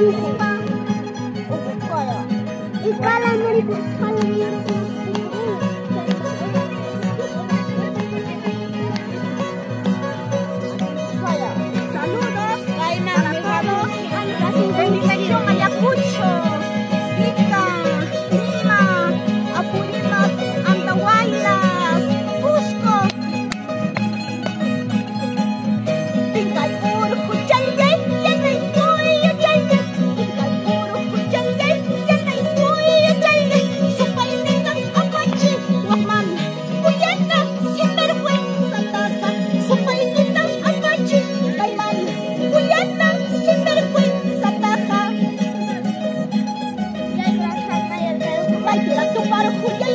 Iskala, Iskala, Iskala, Iskala, vai tirar tu para o.